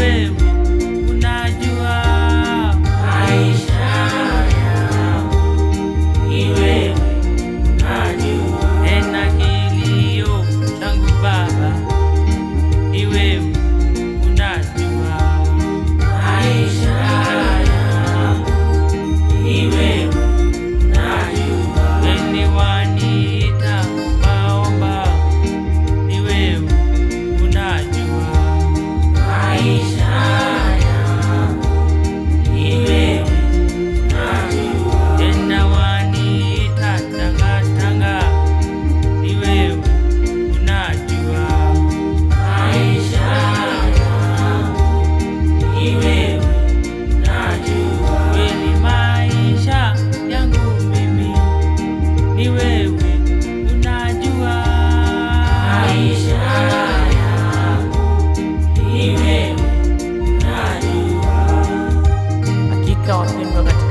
anywhere. Muslim brother.